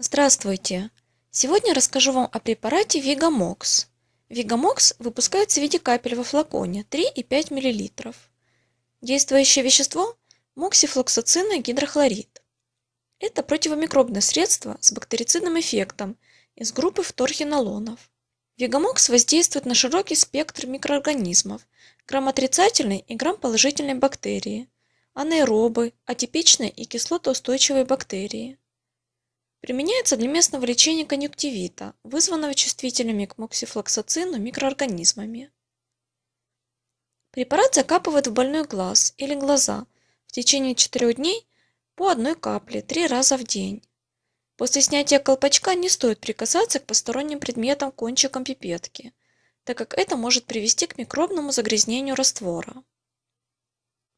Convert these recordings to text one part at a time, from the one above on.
Здравствуйте! Сегодня расскажу вам о препарате Вигамокс. Вигамокс выпускается в виде капель во флаконе 3 и 5 мл. Действующее вещество – моксифлоксацина гидрохлорид. Это противомикробное средство с бактерицидным эффектом из группы фторхинолонов. Вигамокс воздействует на широкий спектр микроорганизмов, грамотрицательной и грамположительной бактерии, анаэробы, атипичные и кислотоустойчивые бактерии. Применяется для местного лечения конъюнктивита, вызванного чувствительными к моксифлоксацину микроорганизмами. Препарат закапывают в больной глаз или глаза в течение 4 дней по одной капле 3 раза в день. После снятия колпачка не стоит прикасаться к посторонним предметам кончиком пипетки, так как это может привести к микробному загрязнению раствора.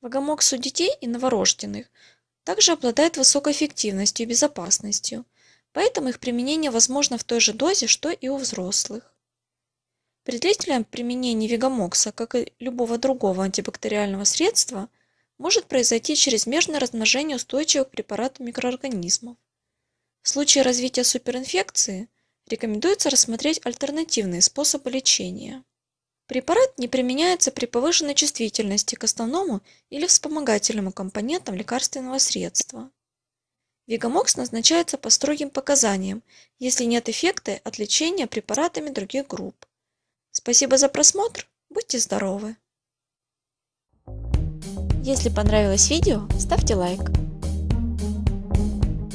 Вагомокс у детей и новорожденных также обладает высокой эффективностью и безопасностью, поэтому их применение возможно в той же дозе, что и у взрослых. При длительном применении вегамокса, как и любого другого антибактериального средства, может произойти чрезмерное размножение устойчивых к препарату микроорганизмов. В случае развития суперинфекции рекомендуется рассмотреть альтернативные способы лечения. Препарат не применяется при повышенной чувствительности к основному или вспомогательному компонентам лекарственного средства. Вигамокс назначается по строгим показаниям, если нет эффекта от лечения препаратами других групп. Спасибо за просмотр, будьте здоровы! Если понравилось видео, ставьте лайк.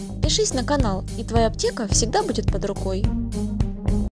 Подпишись на канал, и твоя аптека всегда будет под рукой.